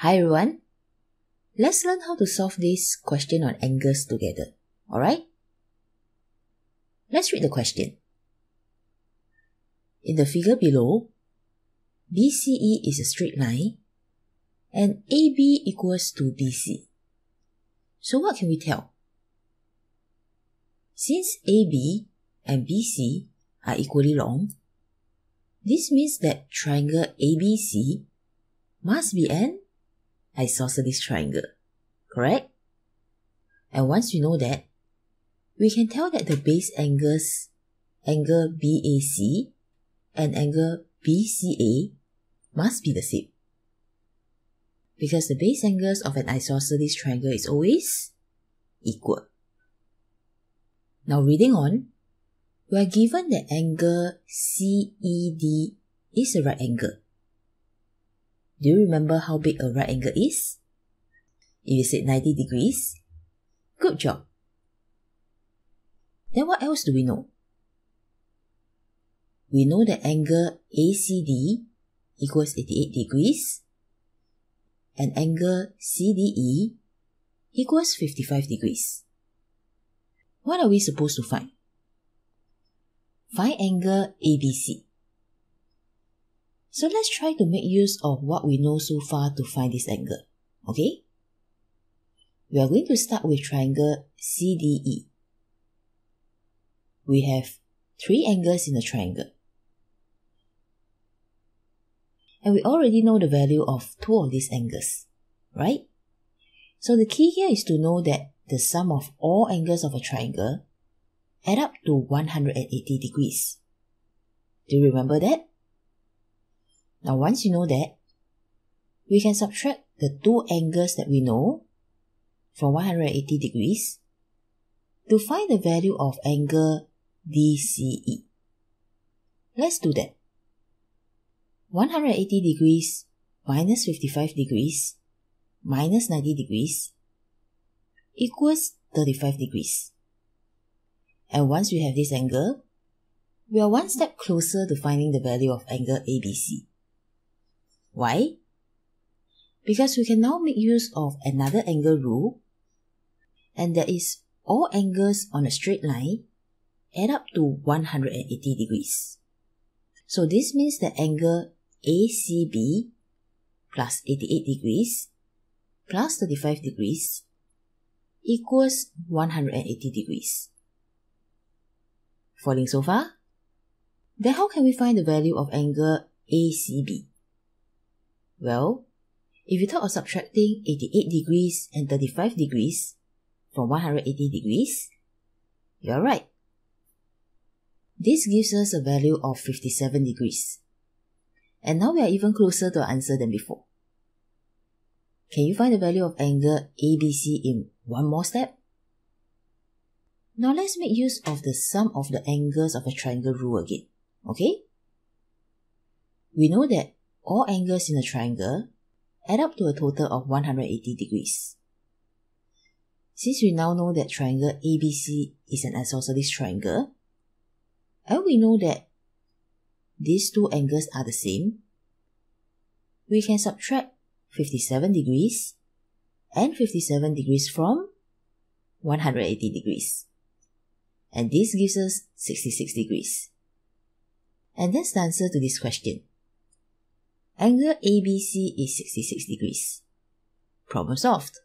Hi everyone. Let's learn how to solve this question on angles together. Alright? Let's read the question. In the figure below, BCE is a straight line and AB equals to BC. So what can we tell? Since AB and BC are equally long, this means that triangle ABC must be an isosceles triangle, correct? And once you know that, we can tell that the base angles, angle BAC and angle BCA must be the same. Because the base angles of an isosceles triangle is always equal. Now reading on, we are given that angle CED is a right angle. Do you remember how big a right angle is? If you said 90 degrees, good job. Then what else do we know? We know that angle ACD equals 88 degrees and angle CDE equals 55 degrees. What are we supposed to find? Find angle ABC. So let's try to make use of what we know so far to find this angle, okay? We are going to start with triangle CDE. We have three angles in the triangle. And we already know the value of two of these angles, right? So the key here is to know that the sum of all angles of a triangle add up to 180 degrees. Do you remember that? Now once you know that, we can subtract the two angles that we know from 180 degrees to find the value of angle DCE. Let's do that. 180 degrees minus 55 degrees minus 90 degrees equals 35 degrees. And once we have this angle, we are one step closer to finding the value of angle ABC. Why? Because we can now make use of another angle rule, and that is all angles on a straight line add up to 180 degrees. So this means that angle ACB plus 88 degrees plus 35 degrees equals 180 degrees. Following so far? Then how can we find the value of angle ACB? Well, if you thought of subtracting 88 degrees and 35 degrees from 180 degrees, you're right. This gives us a value of 57 degrees. And now we are even closer to our answer than before. Can you find the value of angle ABC in one more step? Now let's make use of the sum of the angles of a triangle rule again, okay? We know that all angles in a triangle add up to a total of 180 degrees. Since we now know that triangle ABC is an isosceles triangle, and we know that these two angles are the same, we can subtract 57 degrees and 57 degrees from 180 degrees. And this gives us 66 degrees. And that's the answer to this question. Angle ABC is 66 degrees. Problem solved.